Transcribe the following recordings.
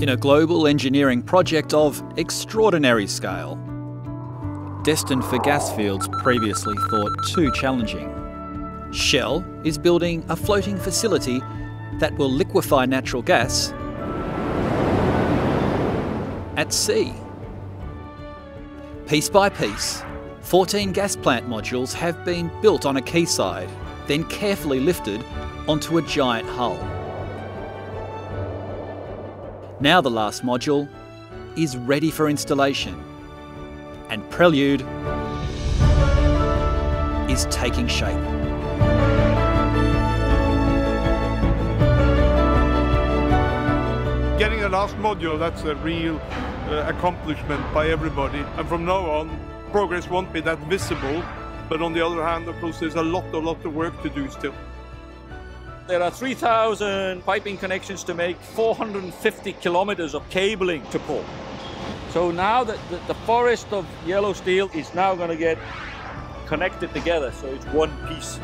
in a global engineering project of extraordinary scale. Destined for gas fields previously thought too challenging. Shell is building a floating facility that will liquefy natural gas at sea. Piece by piece, 14 gas plant modules have been built on a quayside, then carefully lifted onto a giant hull. Now the last module is ready for installation, and Prelude is taking shape. Getting the last module, that's a real uh, accomplishment by everybody. And from now on, progress won't be that visible. But on the other hand, of course, there's a lot, a lot of work to do still. There are 3,000 piping connections to make, 450 kilometers of cabling to pull. So now that the, the forest of yellow steel is now going to get connected together, so it's one piece.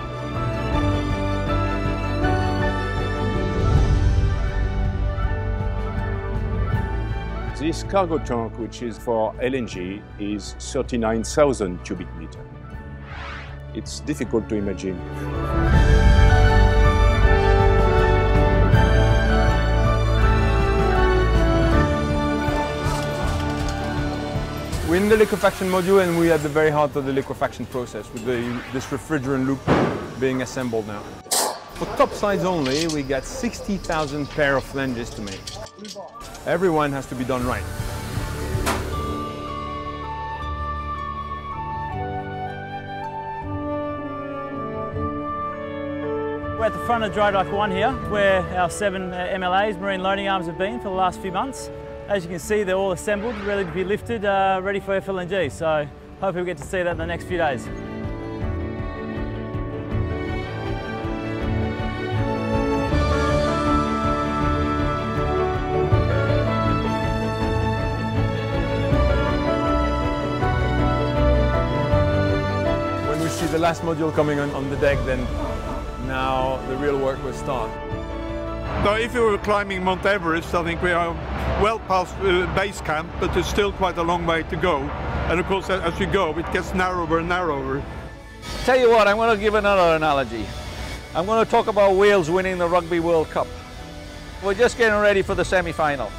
This cargo tank, which is for LNG, is 39,000 cubic meter. It's difficult to imagine. In the liquefaction module and we're at the very heart of the liquefaction process with the, this refrigerant loop being assembled now. For top sides only, we got 60,000 pair of flanges to make. Everyone has to be done right. We're at the front of Dry Dock 1 here, where our seven uh, MLAs, marine loading arms, have been for the last few months. As you can see, they're all assembled, ready to be lifted, uh, ready for FLNG. So hopefully we'll get to see that in the next few days. When we see the last module coming on, on the deck, then now the real work will start. Now, if you were climbing Mount Everest, I think we are well past uh, base camp, but there's still quite a long way to go. And of course, as you go, it gets narrower and narrower. Tell you what, I'm going to give another analogy. I'm going to talk about Wales winning the Rugby World Cup. We're just getting ready for the semi-final.